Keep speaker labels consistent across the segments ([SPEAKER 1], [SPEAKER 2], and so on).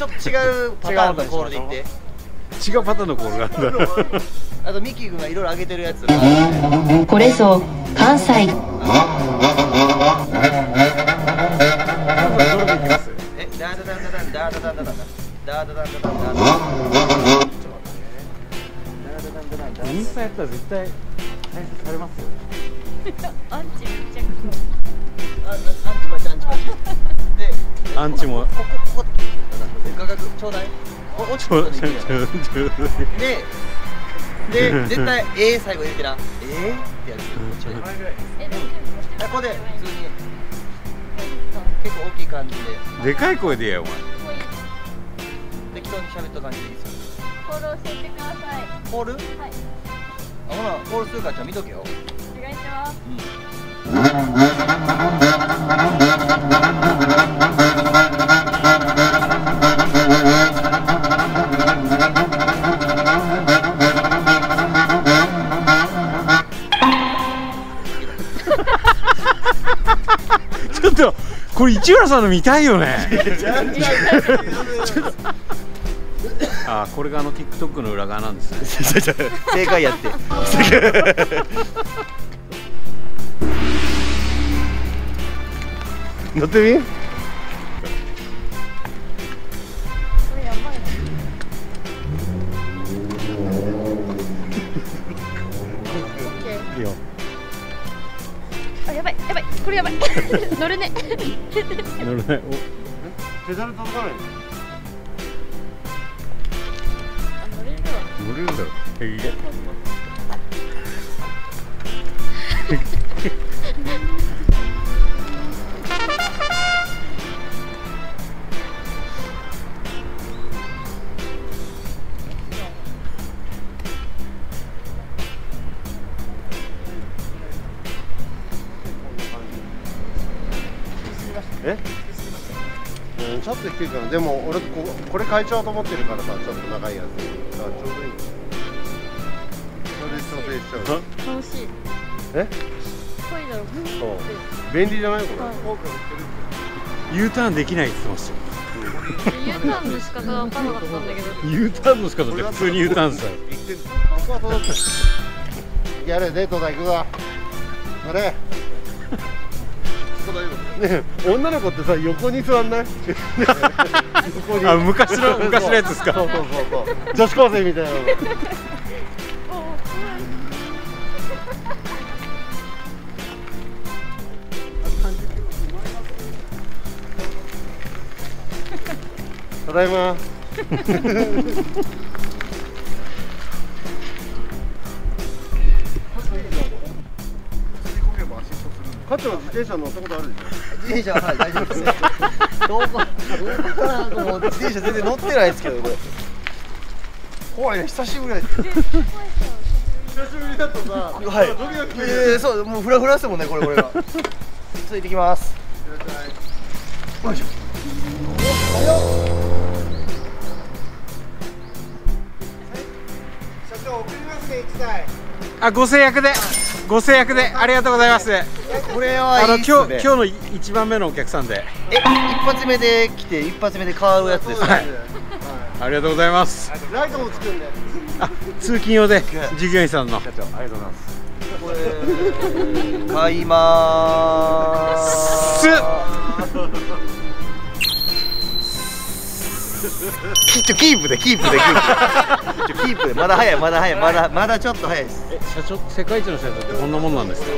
[SPEAKER 1] ちょっと違うパターンのコールで行って。
[SPEAKER 2] 違うパターンのコールがあるんだ。
[SPEAKER 1] あとミキ君がいろいろ上げてるやつ。
[SPEAKER 3] これぞ関西。
[SPEAKER 1] えダダダダダンダダダダダダンダダダダダンダダダダダンダダダダダン
[SPEAKER 2] インスタやったら絶対再生されますよ
[SPEAKER 4] アンチめっちゃ
[SPEAKER 1] ああアンチパチアンチパチで
[SPEAKER 2] アンチも
[SPEAKER 1] ここここ画角ちょうだいお落ちて
[SPEAKER 2] ちょ ちょ
[SPEAKER 1] るで
[SPEAKER 2] ちょちょ。
[SPEAKER 1] でで絶対 A 最後入れてな。A ってやつちょい
[SPEAKER 4] え大丈夫
[SPEAKER 1] あここで普通に。結構大きい感じで。
[SPEAKER 2] でかい声で言えよお前。
[SPEAKER 1] 適当に喋った感じでいいですよ。
[SPEAKER 4] コール教えてください。
[SPEAKER 1] コール？
[SPEAKER 4] はい。
[SPEAKER 1] あほなコールするからちょっと見とけよ。
[SPEAKER 4] お願いします。
[SPEAKER 2] ちこれ市村さんの見たいよね。あこれがあの TikTok の裏側なんですね。
[SPEAKER 1] 正解やって。乗ってみ？
[SPEAKER 4] これやばい。やばい。これやばい。乗るね
[SPEAKER 2] 乗るね
[SPEAKER 5] ペダル届かない
[SPEAKER 4] あ乗れる
[SPEAKER 2] 乗れるだ。ろへい
[SPEAKER 5] え？うん、ちょっと低いかなでも俺ここれ変えちゃおうと思ってるからさちょっと長いやつ。だからちょうどいい。それで調整しちゃう
[SPEAKER 4] 楽しい。
[SPEAKER 5] え？
[SPEAKER 4] 濃いだろ
[SPEAKER 5] そう。便利じゃない？これ、
[SPEAKER 4] はい。
[SPEAKER 2] U ターンできないって言ってましたよ。
[SPEAKER 4] U ターンの仕方わかんなかったんだけど。
[SPEAKER 2] U ターンの仕方って普通に U ターンさ
[SPEAKER 5] ここは届く やれデートだ行くぞあれねえ女の子ってさ横に座んない？横に
[SPEAKER 2] あ昔の昔のやつですか？
[SPEAKER 5] そうそうそうそう。女子高生みたいなの。ただいまかつては自転車乗ったことあるでしょ
[SPEAKER 1] 自転車ははい大丈夫ですどうかどうかなともう自転車全然乗ってないですけどこれ怖いね久しぶりです
[SPEAKER 5] 久しぶりだとさ
[SPEAKER 1] はい
[SPEAKER 5] ドキドキする
[SPEAKER 1] えー、そうもうフラフラですもんねこれこれがついてきますよいしょ
[SPEAKER 5] 社長送りますね一台
[SPEAKER 2] あご制約でご制約でありがとうございます。
[SPEAKER 1] これ
[SPEAKER 2] あ
[SPEAKER 1] はいいっす
[SPEAKER 2] の今日
[SPEAKER 1] ね
[SPEAKER 2] 今日の一番目のお客さんで。
[SPEAKER 1] え一発目で来て一発目で変わるやつですね、
[SPEAKER 2] はい。ありがとうございます。
[SPEAKER 5] ライトもつくんで。
[SPEAKER 2] あ通勤用で従業員さんの。
[SPEAKER 1] これ買いまーすキちょキープでキープでキープ。ちょキープで。まだ早いまだ早い。まだまだちょっと早いです。
[SPEAKER 2] え社長世界一の社長ってこんなもんなんですか？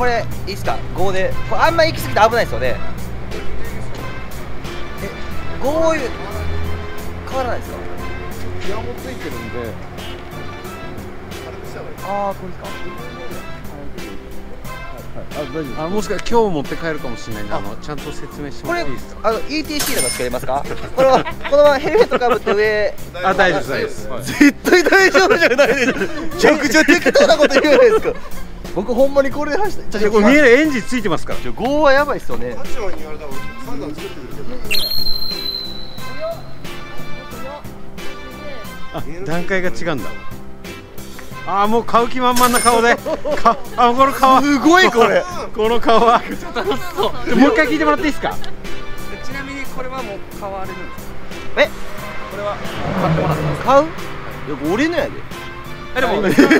[SPEAKER 1] これいいっすか？5で。これあんま行き過ぎて危ないですよね。え5変わらないですか？
[SPEAKER 5] ピアノついてるんで。
[SPEAKER 1] ああこれですか？
[SPEAKER 5] あ大丈夫
[SPEAKER 2] あもしかしたら今日持って帰るかもしれないんであ。のちゃんと説明して
[SPEAKER 1] これ
[SPEAKER 2] もらっていいですか？
[SPEAKER 1] あの ETC とか使えますか？これはこのままヘルメットかぶって上。
[SPEAKER 2] あ大丈夫です大丈夫です。
[SPEAKER 1] 絶対大丈夫じゃないですめちゃくちゃ適当なこと言うじゃないですか僕ほんまにこれで走ってちょ
[SPEAKER 2] これ見えるエンジンついてますから。
[SPEAKER 1] ちょ5はやばいっすよね。
[SPEAKER 5] 課長に言われたら三段作ってくるけど
[SPEAKER 2] あ段階が違うんだ。あーもう買う気満々な顔で。かあこの顔
[SPEAKER 1] すごいこれ。
[SPEAKER 2] この顔は。でもう一回聞いてもらっていいですか？
[SPEAKER 3] ちなみにこれはもう買われるんですか？
[SPEAKER 1] え？
[SPEAKER 3] これは買ってもらったんです。か
[SPEAKER 1] 買う？いや俺のやで
[SPEAKER 3] えでも
[SPEAKER 1] 俺
[SPEAKER 5] カスタム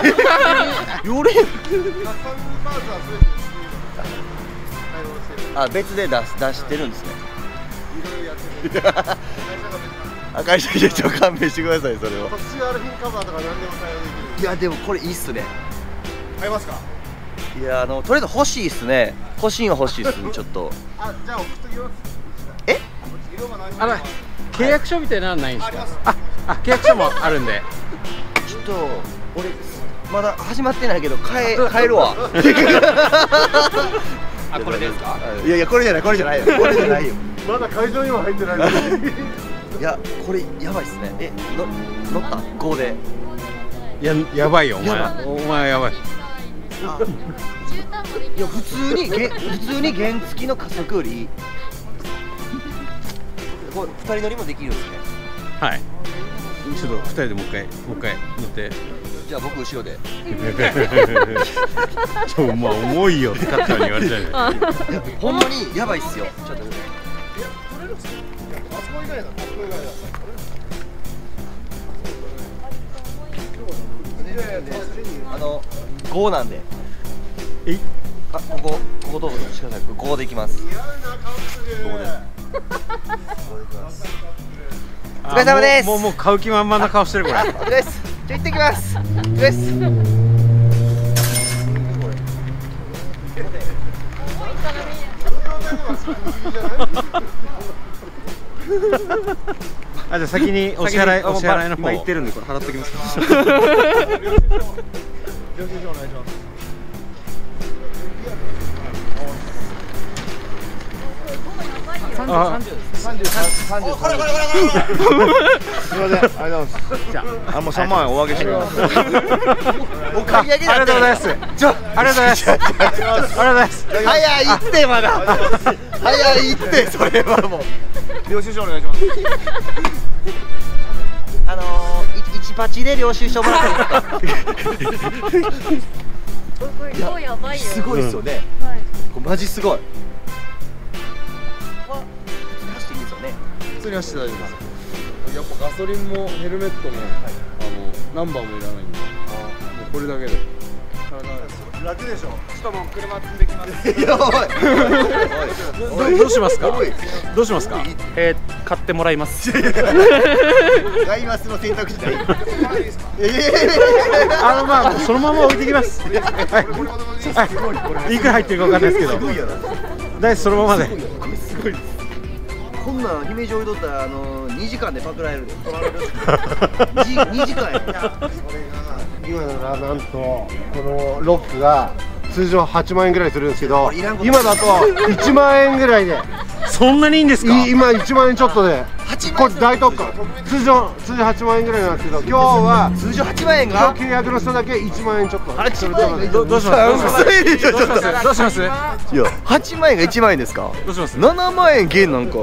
[SPEAKER 5] パーツは全て対応してる
[SPEAKER 1] あ別で出す出してるんですね。
[SPEAKER 5] いろい社が別に
[SPEAKER 1] あ会社でちょ勘弁してくださいそれは
[SPEAKER 5] でも対応できる
[SPEAKER 1] いやでもこれいいっすね。
[SPEAKER 5] 買いますか？
[SPEAKER 1] いやあのとりあえず欲しいっすね。欲しいは欲しいっすね ちょっと。
[SPEAKER 5] あじゃあ送っときます。
[SPEAKER 1] え？
[SPEAKER 5] 色が何
[SPEAKER 2] あら契約書みたいなのはないんですか？ああ契約書もあるんで。
[SPEAKER 1] ちょっと俺まだ始まってないけど帰帰るわ。
[SPEAKER 3] あこれですか？
[SPEAKER 1] いやいやこれじゃないこれじゃないよ。これじゃないよ。
[SPEAKER 5] まだ会場にも入ってない
[SPEAKER 1] いやこれやばいっすね。えの乗った？こうで
[SPEAKER 2] いややばいよお前。お前やばい。
[SPEAKER 1] いや普通にげ普通に原付の加速より。これ二人乗りもできるんですね。
[SPEAKER 2] はい。ちょっと二人でもう一回もう一回乗って
[SPEAKER 1] じゃあ僕後ろで。
[SPEAKER 2] ちょまあ重いよってカッターに言われちゃう
[SPEAKER 1] ほんまにやばいっすよ。ちょっと
[SPEAKER 5] あそこ以外だあそこ以外だ
[SPEAKER 1] あの5なんで。
[SPEAKER 2] え？
[SPEAKER 1] あここここどうぞ。してくださいここで行きます。で
[SPEAKER 2] あ
[SPEAKER 1] お疲れ様です
[SPEAKER 2] もうもう買う気満々な顔してるこれ。
[SPEAKER 1] です。じゃあ行ってきます。です。
[SPEAKER 2] あじゃあ先にお支払いお支払いの方
[SPEAKER 3] 今言ってるんでこれ払っときます
[SPEAKER 2] あ
[SPEAKER 5] すいませんありがとうございます
[SPEAKER 3] あもう3万円お上げしてくれます
[SPEAKER 1] お買い上げ
[SPEAKER 2] ありがとうございます
[SPEAKER 1] ちょ、
[SPEAKER 2] ありがとうございますありがとうございます
[SPEAKER 1] 早いってまだ。早いってそれはもう。
[SPEAKER 3] 領収書お願いします
[SPEAKER 1] あの一パチで領収書もらっていいですか。
[SPEAKER 4] これ量やばいよ
[SPEAKER 1] すごいですよね。
[SPEAKER 4] はい
[SPEAKER 1] これマジすごい。
[SPEAKER 3] 普通に走って大丈夫です。やっぱガソリンもヘルメットも、あのナンバーもいらないんで。もうこれだけで。
[SPEAKER 5] 楽でしょ
[SPEAKER 3] しかも車積んできます。
[SPEAKER 1] やばい。
[SPEAKER 2] どどうしますか？どうしますか？
[SPEAKER 3] えー、買ってもらいます。
[SPEAKER 1] ガイマスの選択肢ない。
[SPEAKER 2] あのまあそのまま置いてきます。はい、はい、いくら入ってるかわかんないですけど。
[SPEAKER 1] すごいよな。
[SPEAKER 2] 大そのままで
[SPEAKER 1] こんなん姫路置いとったらあの2時間でパクられるで。取られる 2, 2時間や
[SPEAKER 5] 今ならなんとこのロックが通常8万円ぐらいするんですけど今だと1万円ぐらいで。
[SPEAKER 2] そんなにいいんですか？
[SPEAKER 5] い今1万円ちょっとで。
[SPEAKER 1] 8
[SPEAKER 5] これ大特価。通常通常8万円ぐらいなんですけど今日は
[SPEAKER 1] 通常8万円
[SPEAKER 5] 今
[SPEAKER 1] が
[SPEAKER 5] 日契約の人だけ1万円ちょっと。
[SPEAKER 1] 8万円が
[SPEAKER 2] どどうします？どうします？
[SPEAKER 1] いや8万円が1万円ですか？
[SPEAKER 2] どうします
[SPEAKER 1] ？7万円減なんか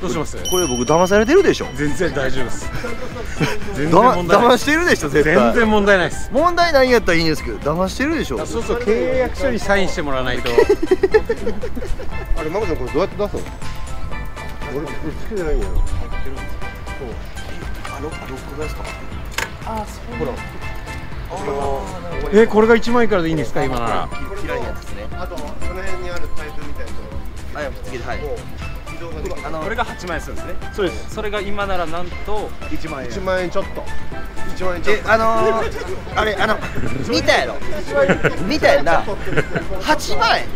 [SPEAKER 2] どうします？
[SPEAKER 1] これ僕騙されてるでしょ。
[SPEAKER 2] 全然大丈夫です。全然
[SPEAKER 1] だ
[SPEAKER 2] 問題ない。
[SPEAKER 1] 騙してるでしょ絶対。
[SPEAKER 2] 全然問題ないです。
[SPEAKER 1] 問題ないんやったらいいんですけど騙してるでしょ。
[SPEAKER 2] あそうそう契約書にサインしてもらわないと。
[SPEAKER 5] あれママさんこれどうやって出すの？俺これつけてないんや。ろ
[SPEAKER 1] あロックですか？
[SPEAKER 5] ほら
[SPEAKER 2] えこれが1万円からでいいんですか今なら。
[SPEAKER 1] 嫌いなやつですね
[SPEAKER 5] あとその辺にあるタイプみたいな
[SPEAKER 1] はい
[SPEAKER 5] のを移動ができる
[SPEAKER 1] あの
[SPEAKER 3] これが8万円するんですね。
[SPEAKER 2] そうです。
[SPEAKER 3] それが今ならなんと1万円。
[SPEAKER 5] 1万円ちょっと。1万円ちょっと。
[SPEAKER 1] えあのー、あれあの見たやろ。見たやんな。8万円。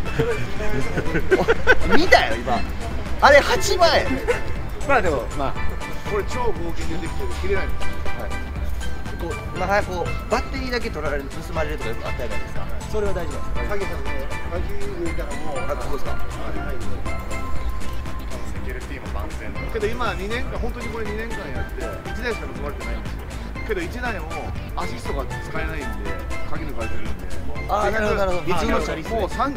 [SPEAKER 1] お見たよ今。あれ8万円。
[SPEAKER 3] まあでもまあ。
[SPEAKER 5] これ超合金でできてる切れないんです
[SPEAKER 1] こうまあこうバッテリーだけ取られる盗まれるとかよくあったじゃないですか。それは大丈夫なんですか。
[SPEAKER 5] 鍵さんね。鍵抜いたらもう。
[SPEAKER 1] あここですか
[SPEAKER 6] セキュリティも万全けど今2年間本当にこれ2年間やって1台しか盗まれてないんですよ。けど1台もアシストが使えないんで鍵抜かれてるんで。
[SPEAKER 1] あーなるほどなるほど。のチャリっすね。
[SPEAKER 6] もう30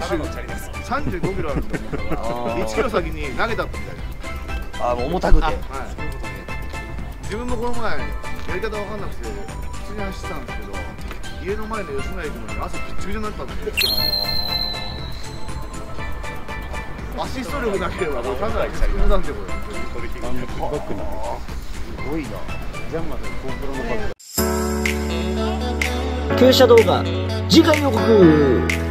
[SPEAKER 6] 35キロあるんだから
[SPEAKER 1] あー。
[SPEAKER 6] 1キロ先に投げたったみたいな
[SPEAKER 1] あもう重たくて。
[SPEAKER 6] はいそういうことね。自分もこの前やり方わかんなくて普通に走ってたんですけど家の前の吉野駅まで汗びっちょびちょになったんでアシスト力なければ分かんない。ですよなんでこれ
[SPEAKER 7] バックに
[SPEAKER 2] すごいな。ジャンマーで GoPro の数
[SPEAKER 1] 旧車動画次回予告。